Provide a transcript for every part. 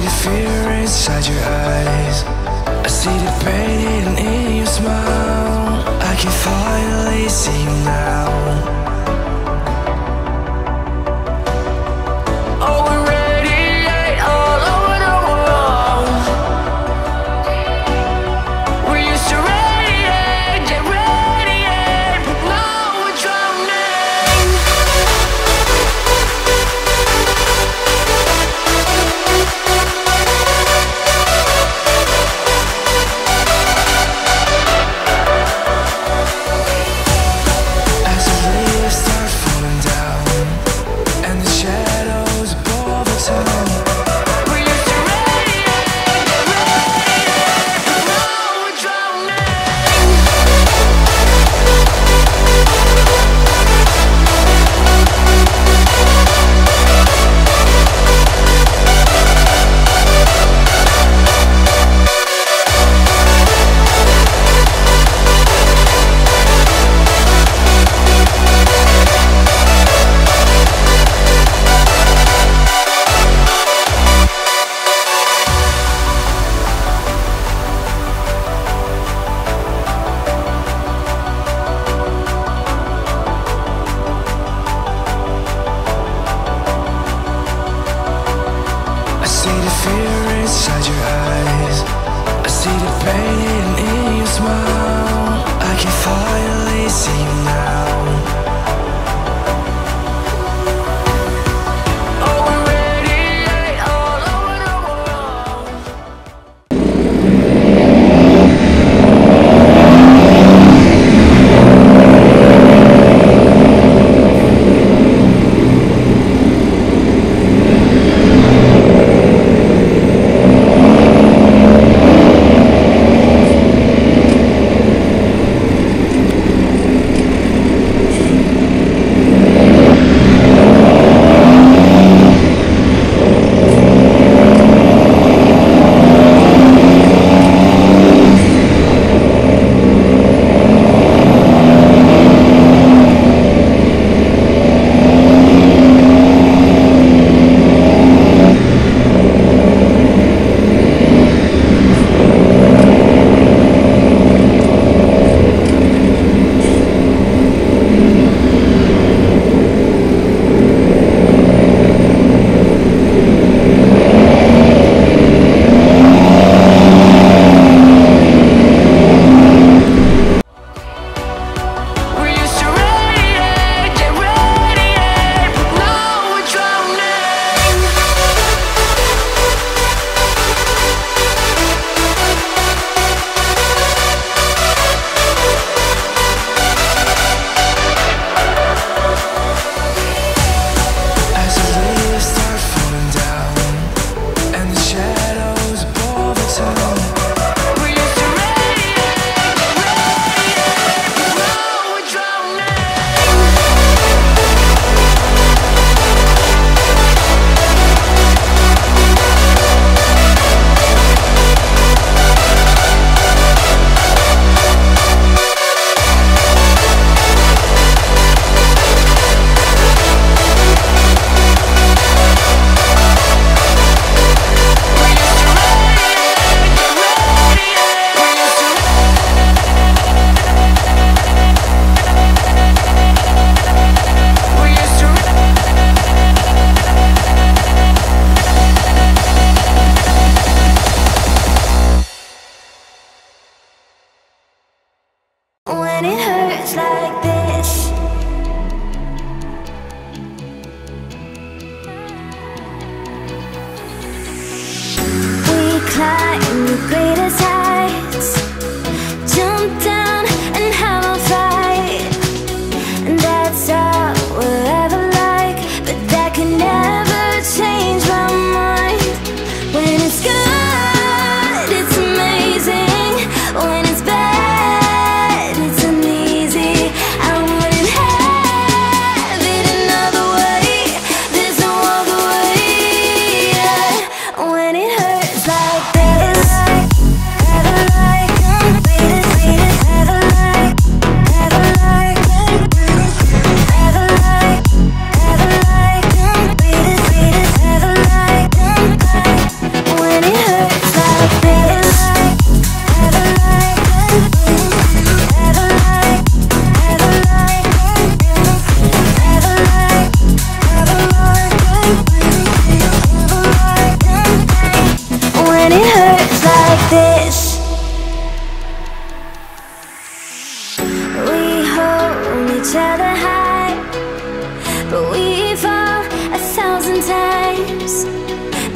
see the fear inside your eyes. I see the pain hidden in your smile. I can finally see you now time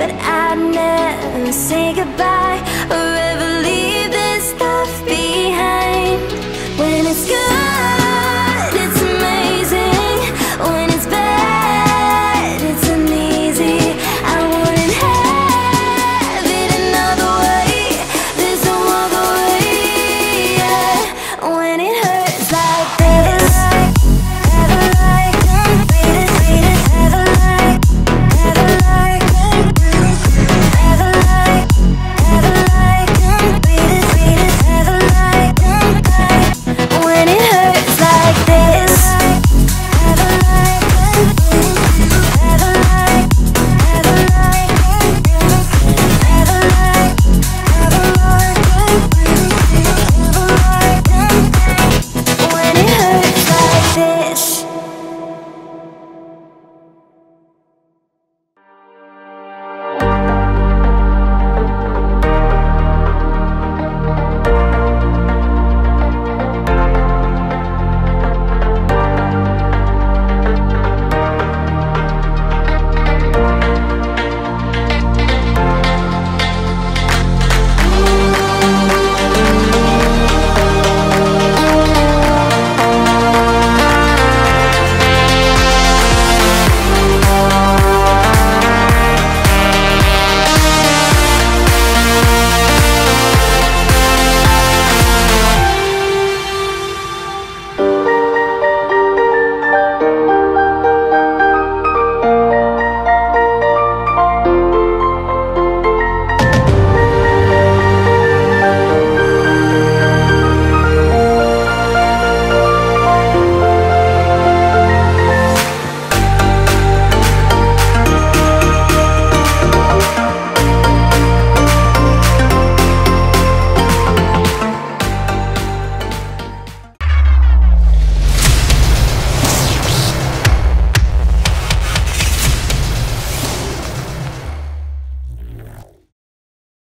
but I'd never say goodbye.